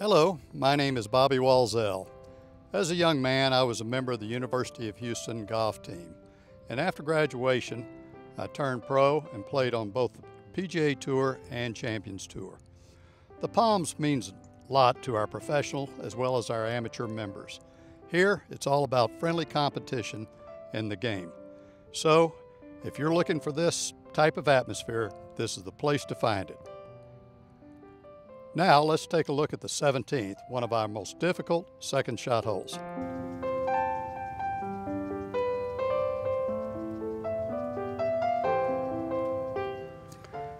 Hello, my name is Bobby Walzel. As a young man, I was a member of the University of Houston golf team. And after graduation, I turned pro and played on both the PGA Tour and Champions Tour. The Palms means a lot to our professional as well as our amateur members. Here, it's all about friendly competition in the game. So, if you're looking for this type of atmosphere, this is the place to find it. Now let's take a look at the 17th, one of our most difficult second shot holes.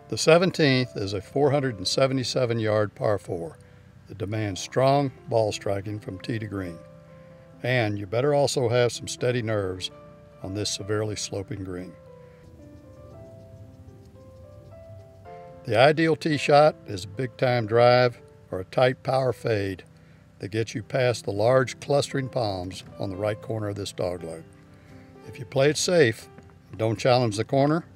The 17th is a 477 yard par 4 that demands strong ball striking from tee to green. And you better also have some steady nerves on this severely sloping green. The ideal tee shot is a big time drive or a tight power fade that gets you past the large clustering palms on the right corner of this dogleg. If you play it safe and don't challenge the corner,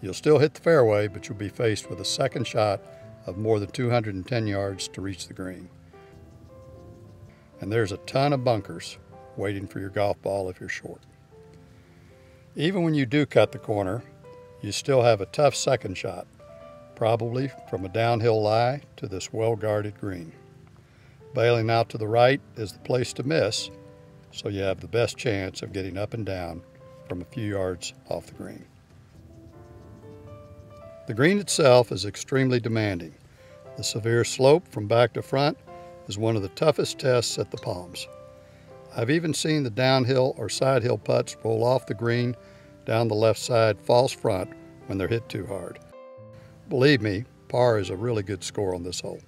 you'll still hit the fairway, but you'll be faced with a second shot of more than 210 yards to reach the green. And there's a ton of bunkers waiting for your golf ball if you're short. Even when you do cut the corner, you still have a tough second shot probably from a downhill lie to this well-guarded green. Bailing out to the right is the place to miss, so you have the best chance of getting up and down from a few yards off the green. The green itself is extremely demanding. The severe slope from back to front is one of the toughest tests at the Palms. I've even seen the downhill or side hill putts roll off the green down the left side false front when they're hit too hard. Believe me, par is a really good score on this hole.